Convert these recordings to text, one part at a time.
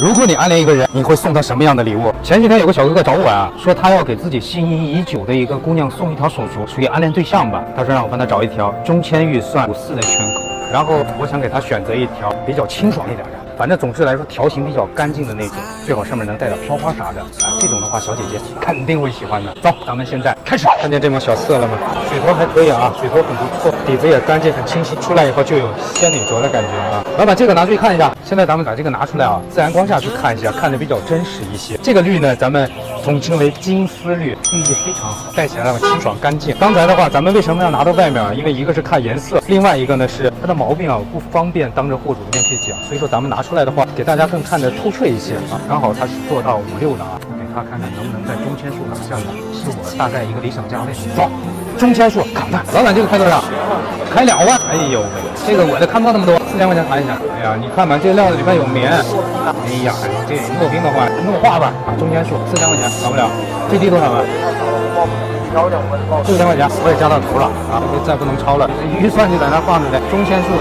如果你暗恋一个人，你会送他什么样的礼物？前几天有个小哥哥找我啊，说他要给自己心仪已久的一个姑娘送一条手镯，属于暗恋对象吧。他说让我帮他找一条中签预算五四的圈口，然后我想给他选择一条比较清爽一点的。反正总之来说，条形比较干净的那种，最好上面能带点飘花啥的。啊，这种的话，小姐姐肯定会喜欢的。走，咱们现在开始。看见这抹小色了吗？水头还可以啊，水头很不错，底子也干净很清晰，出来以后就有仙女镯的感觉啊。老板，这个拿出去看一下。现在咱们把这个拿出来啊，自然光下去看一下，看着比较真实一些。这个绿呢，咱们统称为金丝绿，寓意非常好，戴起来了清爽干净。刚才的话，咱们为什么要拿到外面啊？因为一个是看颜色，另外一个呢是它的毛病啊不方便当着货主的面去讲，所以说咱们拿出出来的话，给大家更看得透彻一些啊。刚好它是做到五六的啊，给他看看能不能在中签数拿下呢？是我大概一个理想价位。走，中签数砍判。老板这个开多少？开两万。哎呦喂，这个我的看不到那么多，四千块钱谈一下。哎呀，你看吧，这料子里面有棉。哎呀，这糯冰的话，诺化吧，啊中间数四千块钱，少不了。最低多少啊？四千块钱，我也加到头了啊，再不能超了，预算就在那放着呢。中签数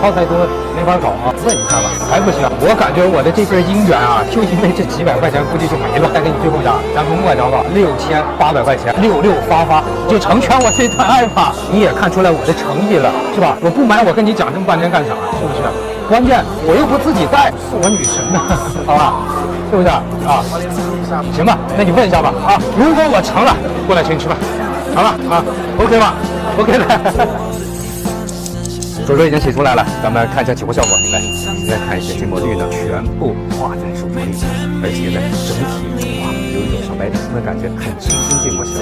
超太多没法搞啊，问一下吧，还不行。我感觉我的这份姻缘啊，就因为这几百块钱，估计就没了。再给你最后讲，咱不磨着吧，六千八百块钱，六六发发就成全我这段爱吧。你也看出来我的诚意了，是吧？我不买，我跟你讲这么半天干啥？是不是？关键我又不自己戴，是我女神呢，好吧？是不是啊？行吧，那你问一下吧啊！如果我成了，过来请你吃饭，好了啊？OK 吗？OK 的。手镯已经洗出来了，咱们看一下起货效果。来，再看一下这抹绿呢，全部画在手镯里，而且呢，整体哇，有一种小白橙的感觉，很清新。这抹小，而且呢。